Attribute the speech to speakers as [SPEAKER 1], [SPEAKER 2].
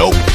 [SPEAKER 1] Nope.